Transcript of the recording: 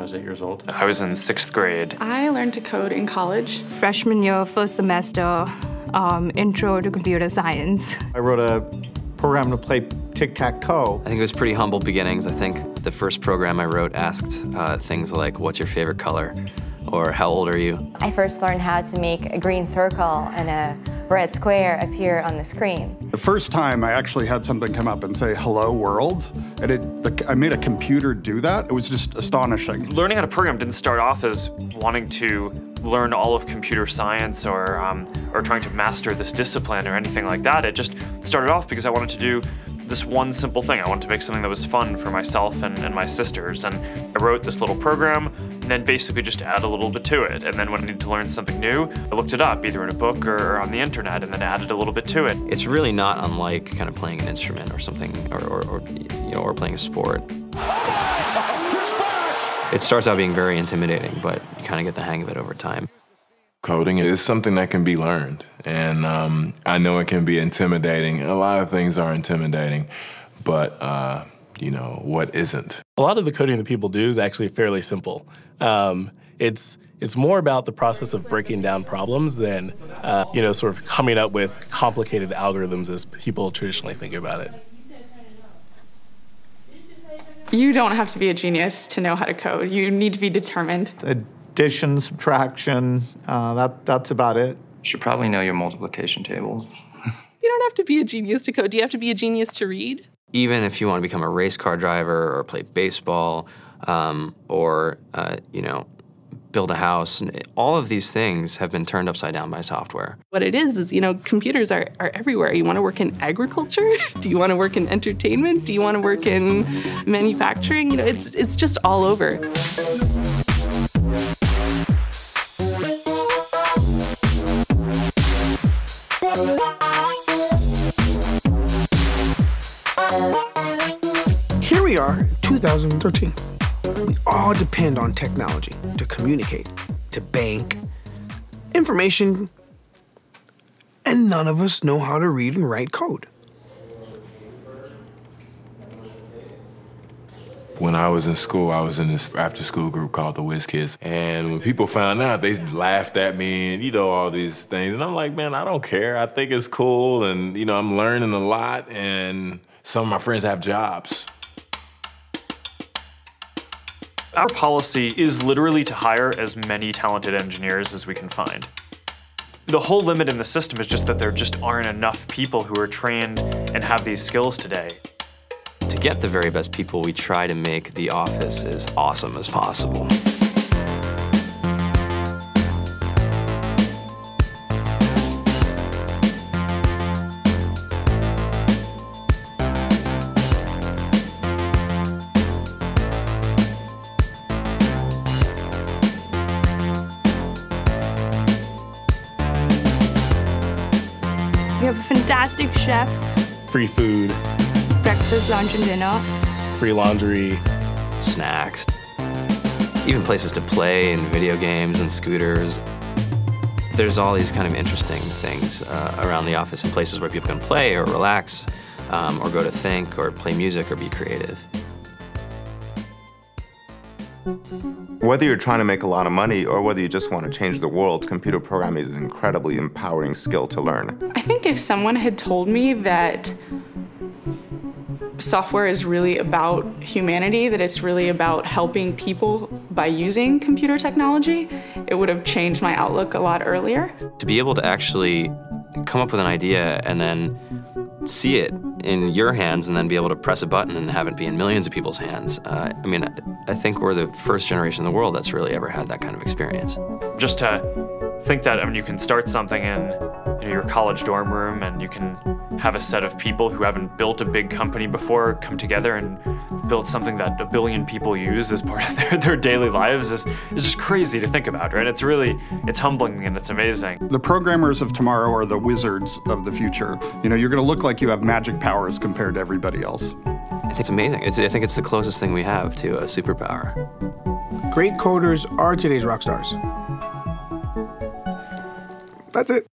I was eight years old. I was in sixth grade. I learned to code in college. Freshman year, first semester, um, intro to computer science. I wrote a program to play tic-tac-toe. I think it was pretty humble beginnings. I think the first program I wrote asked uh, things like, what's your favorite color? Or how old are you? I first learned how to make a green circle and a red square appear on the screen. The first time I actually had something come up and say, hello world, and it, the, I made a computer do that, it was just astonishing. Learning how to program didn't start off as wanting to learn all of computer science or, um, or trying to master this discipline or anything like that. It just started off because I wanted to do this one simple thing. I wanted to make something that was fun for myself and, and my sisters. And I wrote this little program and then basically just add a little bit to it. And then when I needed to learn something new, I looked it up either in a book or on the internet and then added a little bit to it. It's really not unlike kind of playing an instrument or something, or, or, or you know, or playing a sport. It starts out being very intimidating, but you kind of get the hang of it over time. Coding is something that can be learned, and um, I know it can be intimidating. A lot of things are intimidating, but uh, you know what isn't. A lot of the coding that people do is actually fairly simple. Um, it's it's more about the process of breaking down problems than uh, you know sort of coming up with complicated algorithms as people traditionally think about it. You don't have to be a genius to know how to code. You need to be determined addition, subtraction, uh, that, that's about it. You should probably know your multiplication tables. you don't have to be a genius to code. Do you have to be a genius to read? Even if you want to become a race car driver or play baseball um, or, uh, you know, build a house, all of these things have been turned upside down by software. What it is is, you know, computers are, are everywhere. You want to work in agriculture? Do you want to work in entertainment? Do you want to work in manufacturing? You know, it's, it's just all over. 2013. We all depend on technology to communicate, to bank, information, and none of us know how to read and write code. When I was in school, I was in this after school group called the Whiz Kids. And when people found out, they laughed at me and, you know, all these things. And I'm like, man, I don't care. I think it's cool. And, you know, I'm learning a lot. And some of my friends have jobs. Our policy is literally to hire as many talented engineers as we can find. The whole limit in the system is just that there just aren't enough people who are trained and have these skills today. To get the very best people, we try to make the office as awesome as possible. Have a fantastic chef. Free food breakfast, lunch, and dinner. Free laundry. Snacks. Even places to play and video games and scooters. There's all these kind of interesting things uh, around the office and places where people can play or relax um, or go to think or play music or be creative. Whether you're trying to make a lot of money or whether you just want to change the world, computer programming is an incredibly empowering skill to learn. I think if someone had told me that software is really about humanity, that it's really about helping people by using computer technology, it would have changed my outlook a lot earlier. To be able to actually come up with an idea and then see it in your hands and then be able to press a button and have it be in millions of people's hands. Uh, I mean, I think we're the first generation in the world that's really ever had that kind of experience. Just to think that I mean, you can start something in you know, your college dorm room and you can have a set of people who haven't built a big company before come together and build something that a billion people use as part of their, their daily lives is, is just crazy to think about, right? It's really, it's humbling and it's amazing. The programmers of tomorrow are the wizards of the future. You know, you're gonna look like you have magic powers compared to everybody else. I think it's amazing. It's, I think it's the closest thing we have to a superpower. Great coders are today's rock stars. That's it.